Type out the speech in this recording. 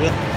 Yeah.